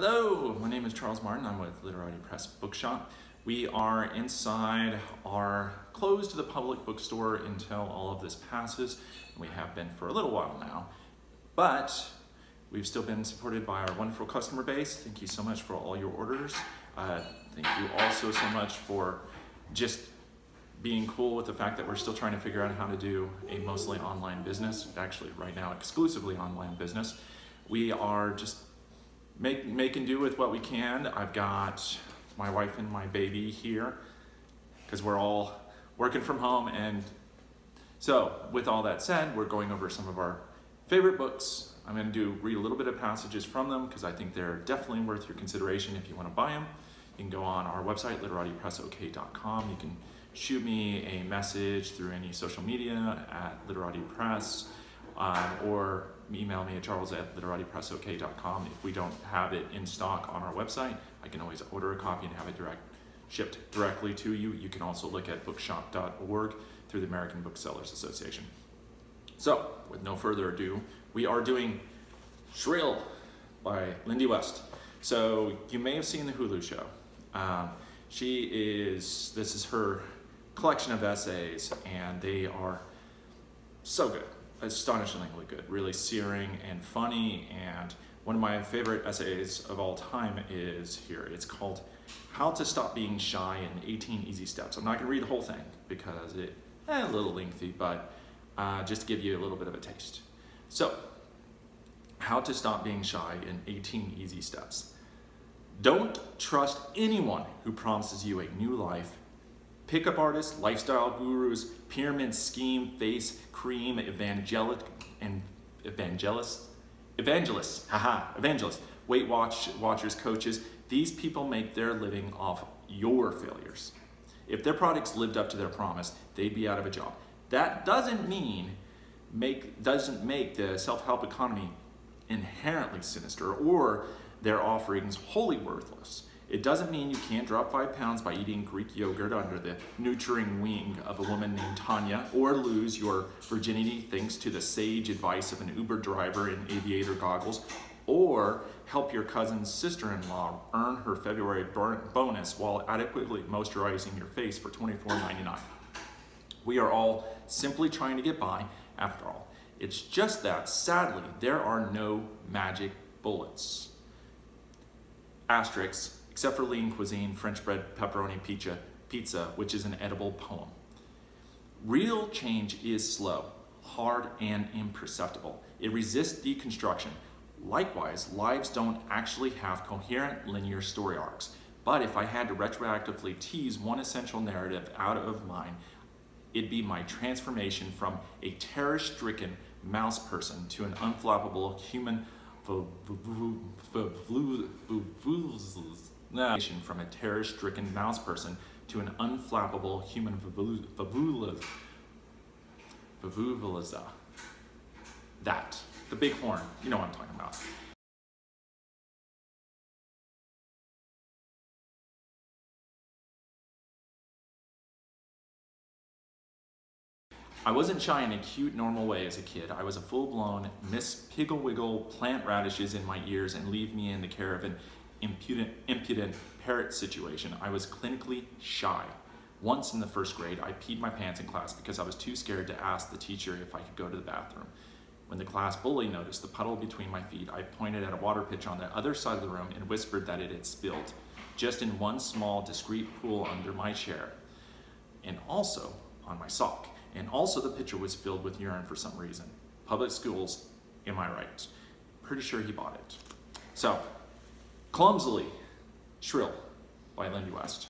Hello, my name is Charles Martin. I'm with Literati Press Bookshop. We are inside our closed to the public bookstore until all of this passes. We have been for a little while now, but we've still been supported by our wonderful customer base. Thank you so much for all your orders. Uh, thank you also so much for just being cool with the fact that we're still trying to figure out how to do a mostly online business, actually right now exclusively online business. We are just make, make and do with what we can. I've got my wife and my baby here because we're all working from home. And so with all that said, we're going over some of our favorite books. I'm gonna do read a little bit of passages from them because I think they're definitely worth your consideration if you wanna buy them. You can go on our website, literatipressok.com. You can shoot me a message through any social media at Literati Press um, or email me at charles at literatipressok.com. If we don't have it in stock on our website, I can always order a copy and have it direct shipped directly to you. You can also look at bookshop.org through the American Booksellers Association. So, with no further ado, we are doing Shrill by Lindy West. So, you may have seen the Hulu show. Um, she is, this is her collection of essays, and they are so good astonishingly good, really searing and funny. And one of my favorite essays of all time is here. It's called How to Stop Being Shy in 18 Easy Steps. I'm not going to read the whole thing because it's eh, a little lengthy, but uh, just to give you a little bit of a taste. So, how to stop being shy in 18 easy steps. Don't trust anyone who promises you a new life pickup artists, lifestyle gurus, pyramid scheme, face, cream, evangelic, and evangelists, evangelists, haha, evangelists, Weight Watch, Watchers, coaches. These people make their living off your failures. If their products lived up to their promise, they'd be out of a job. That doesn't mean make doesn't make the self-help economy inherently sinister or their offerings wholly worthless. It doesn't mean you can't drop five pounds by eating Greek yogurt under the nurturing wing of a woman named Tanya, or lose your virginity thanks to the sage advice of an Uber driver in aviator goggles, or help your cousin's sister-in-law earn her February bonus while adequately moisturizing your face for $24.99. We are all simply trying to get by after all. It's just that, sadly, there are no magic bullets. Asterisks except for lean cuisine, French bread, pepperoni pizza, pizza, which is an edible poem. Real change is slow, hard, and imperceptible. It resists deconstruction. Likewise, lives don't actually have coherent linear story arcs. But if I had to retroactively tease one essential narrative out of mine, it'd be my transformation from a terror-stricken mouse person to an unflappable human from a terror-stricken mouse person to an unflappable human vuvuzela. That, the big horn, you know what I'm talking about. I wasn't shy in a cute, normal way as a kid. I was a full-blown Miss Piggle Wiggle, plant radishes in my ears and leave me in the care of an impudent, impudent parrot situation, I was clinically shy. Once in the first grade, I peed my pants in class because I was too scared to ask the teacher if I could go to the bathroom. When the class bully noticed the puddle between my feet, I pointed at a water pitcher on the other side of the room and whispered that it had spilled, just in one small, discreet pool under my chair, and also on my sock. And also the pitcher was filled with urine for some reason. Public schools, am I right? Pretty sure he bought it. So Clumsily Shrill by Lindy West.